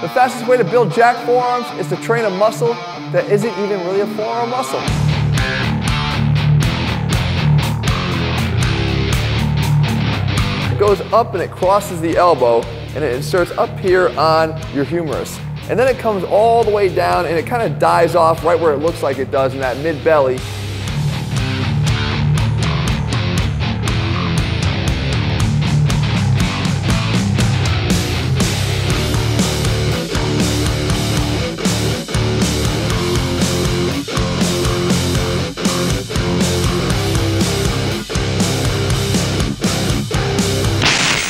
The fastest way to build jack forearms is to train a muscle that isn't even really a forearm muscle. It goes up and it crosses the elbow and it inserts up here on your humerus. And then it comes all the way down and it kind of dies off right where it looks like it does in that mid belly